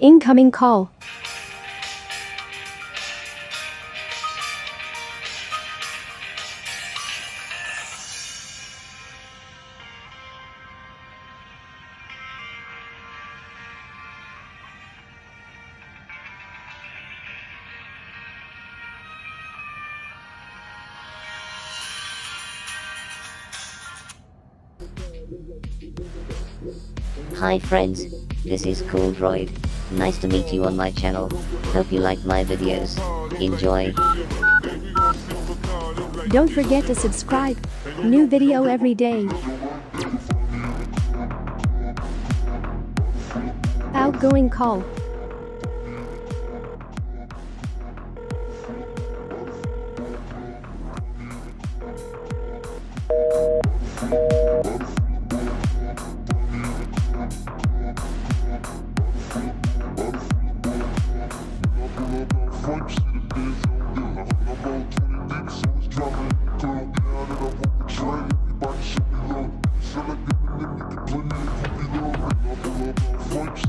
Incoming call. Hi friends, this is Cool Droid. Nice to meet you on my channel. Hope you like my videos. Enjoy. Don't forget to subscribe. New video every day. Outgoing call. punch in the bed. Yeah, I'm about 20 deep, so it's dropping. Girl, down and I'm on the train. Everybody show me love. Sound like Eminem, you can play me if you be love. And I'm all about punch.